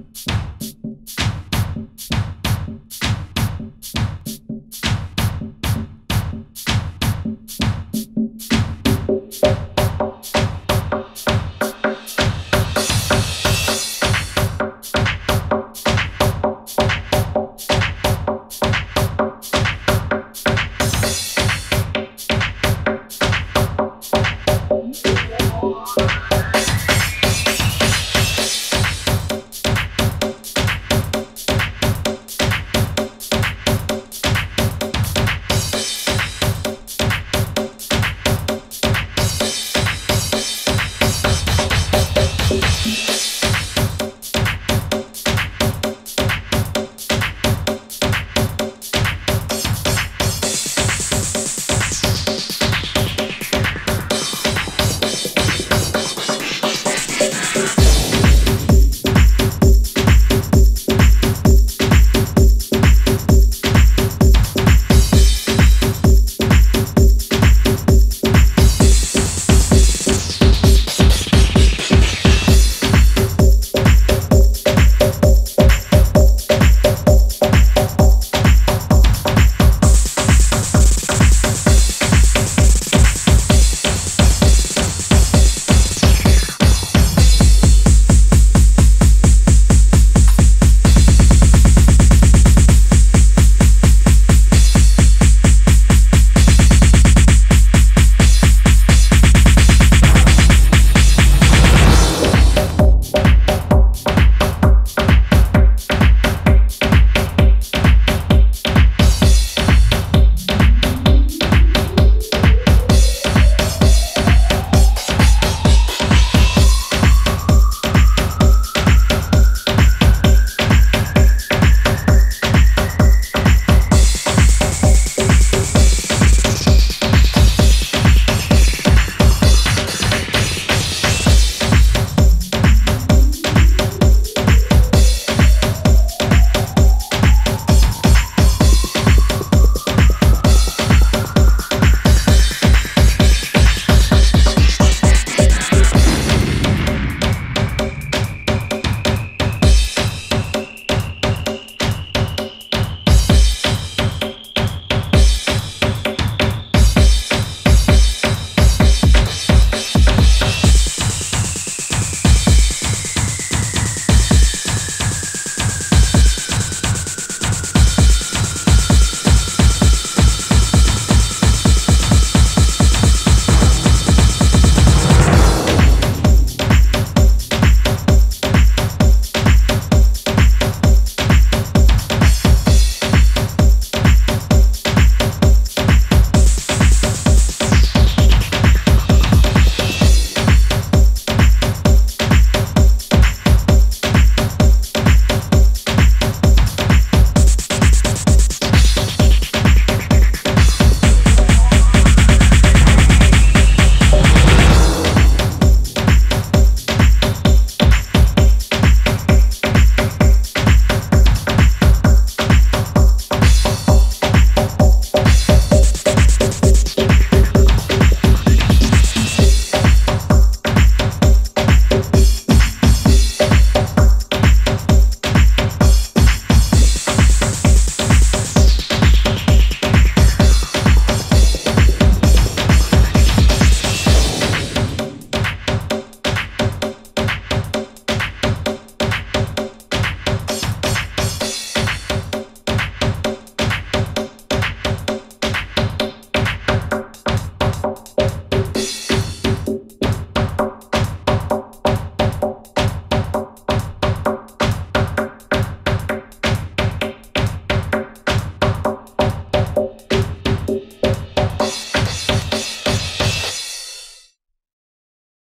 Bye.